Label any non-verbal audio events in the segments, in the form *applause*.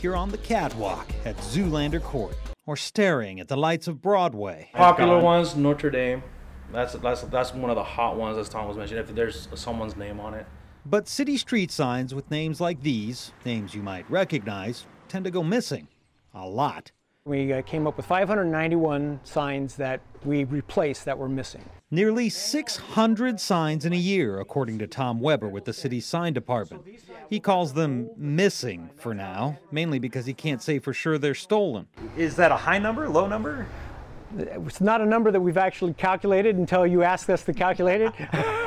like you're on the catwalk at Zoolander Court or staring at the lights of Broadway. Popular ones, Notre Dame. That's that's that's one of the hot ones, as Tom was mentioning. If there's someone's name on it. But city street signs with names like these, names you might recognize, tend to go missing. A lot. We uh, came up with 591 signs that we replaced that were missing. Nearly 600 signs in a year, according to Tom Weber with the city's sign department. He calls them missing for now, mainly because he can't say for sure they're stolen. Is that a high number, low number? It's not a number that we've actually calculated until you ask us to calculate it. *laughs*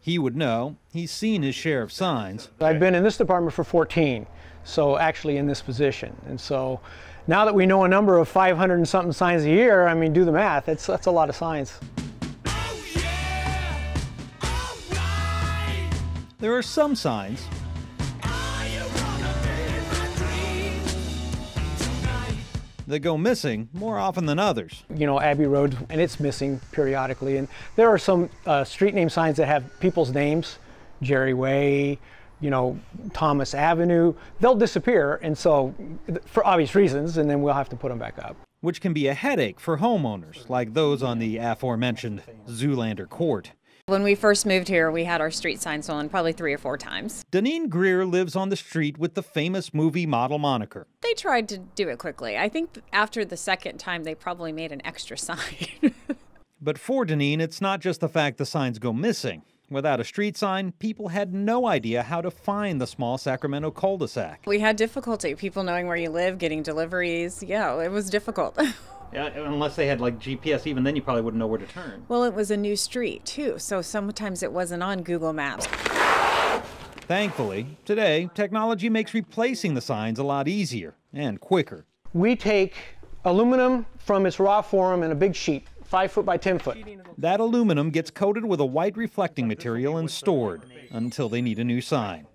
he would know. He's seen his share of signs. I've been in this department for 14, so actually in this position. And so now that we know a number of 500 and something signs a year, I mean, do the math. That's, that's a lot of signs. There are some signs that go missing more often than others. You know, Abbey Road, and it's missing periodically. And there are some uh, street name signs that have people's names, Jerry Way, you know, Thomas Avenue. They'll disappear, and so for obvious reasons, and then we'll have to put them back up. Which can be a headache for homeowners, like those on the aforementioned Zoolander Court. When we first moved here, we had our street sign stolen probably three or four times. Deneen Greer lives on the street with the famous movie model moniker. They tried to do it quickly. I think after the second time, they probably made an extra *laughs* sign. but for Deneen, it's not just the fact the signs go missing. Without a street sign, people had no idea how to find the small Sacramento cul-de-sac. We had difficulty, people knowing where you live, getting deliveries. Yeah, it was difficult. *laughs* Yeah, unless they had like GPS, even then you probably wouldn't know where to turn. Well, it was a new street too, so sometimes it wasn't on Google Maps. Thankfully, today, technology makes replacing the signs a lot easier and quicker. We take aluminum from its raw form in a big sheet, 5 foot by 10 foot. That aluminum gets coated with a white reflecting material and stored until they need a new sign.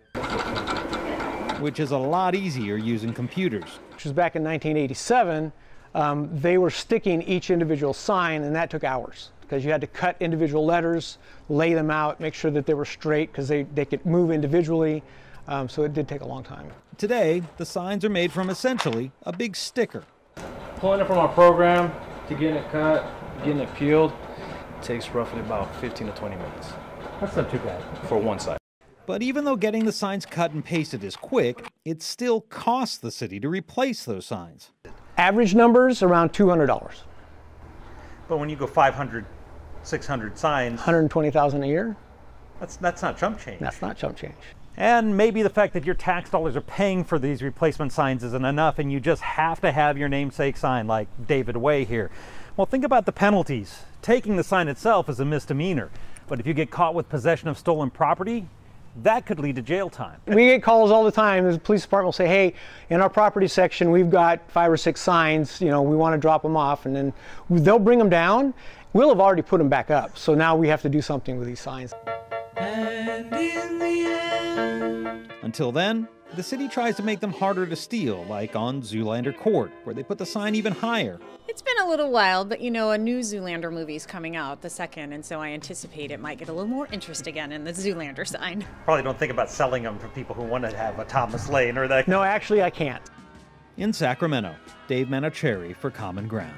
Which is a lot easier using computers. Which was back in 1987 um, they were sticking each individual sign, and that took hours because you had to cut individual letters, lay them out, make sure that they were straight because they, they could move individually. Um, so it did take a long time. Today, the signs are made from essentially a big sticker. Pulling it from our program to getting it cut, getting it peeled, takes roughly about 15 to 20 minutes. That's not too bad. For one side. But even though getting the signs cut and pasted is quick, it still costs the city to replace those signs. Average numbers around $200. But when you go 500, 600 signs, 120,000 a year. That's that's not chump change. That's not chump change. And maybe the fact that your tax dollars are paying for these replacement signs isn't enough, and you just have to have your namesake sign, like David Way here. Well, think about the penalties. Taking the sign itself is a misdemeanor, but if you get caught with possession of stolen property, that could lead to jail time. We get calls all the time. The police department will say, "Hey, in our property section, we've got five or six signs. You know, we want to drop them off," and then they'll bring them down. We'll have already put them back up, so now we have to do something with these signs. And in the end until then, the city tries to make them harder to steal, like on Zoolander Court, where they put the sign even higher. It's been a little while, but you know, a new Zoolander movie is coming out, the second, and so I anticipate it might get a little more interest again in the Zoolander sign. Probably don't think about selling them for people who want to have a Thomas Lane or that. No, actually, I can't. In Sacramento, Dave Manicherry for Common Ground.